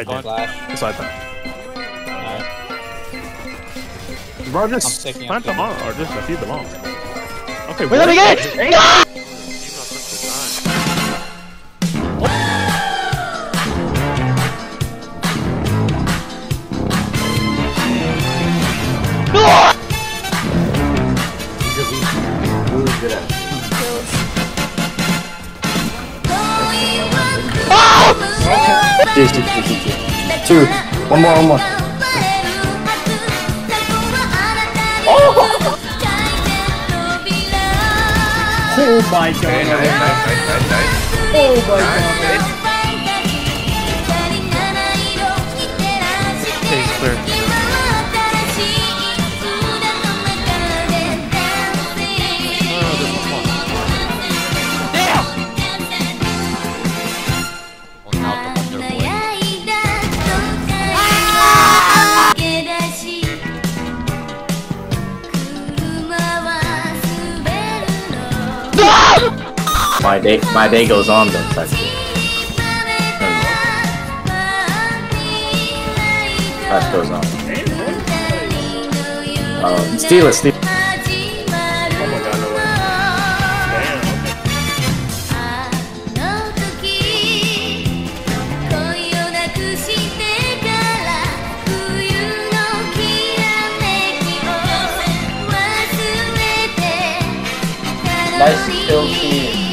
I did. Flash. That's what I thought. Alright. Bro, just sticking, plant I'm them on, or just defeat them all. Okay, Wait, let me get it! No! Ah! Two, two, two, two, two. Two. One more, one more. Oh my god. Oh my god. My day, my day goes on then, actually. Life goes on. Um, steal it, steal. Nice kill team.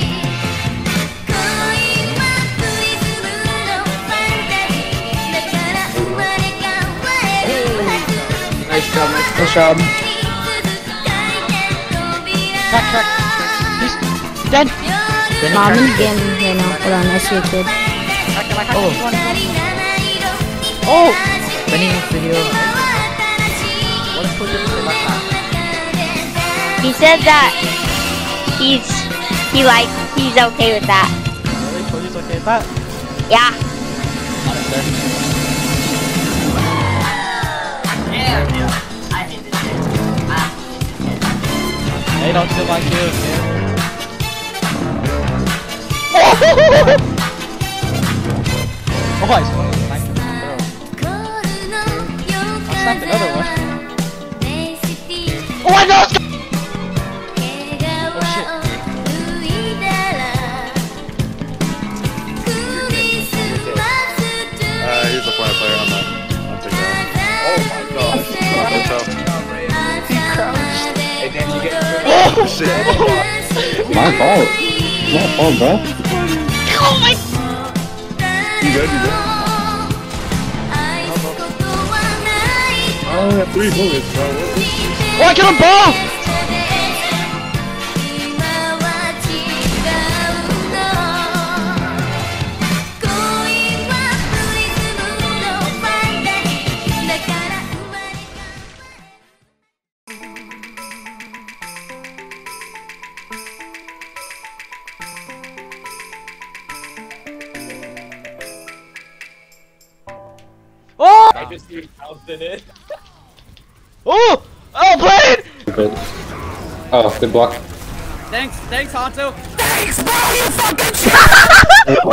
Nice job, nice Nice job. Crack, crack. He's dead. Mommy again, you know, hold on, I see a kid. Oh. Oh! Winning video. What is put in the backpack? He said that he's, he like, he's okay with that. Really? Cody's okay with that? Yeah. They don't feel like you, man. Oh, I saw Thank you. I'll snap another one. Oh, I know! Shit. My fault. My fault, bro. Oh my. You good? You good? Oh, I got three bullets, bro. What is Oh, I got a ball! I just threw house in it. Oh! Oh, blade! Oh, good block. Thanks, thanks, Hanzo. Thanks, bro, you Honto.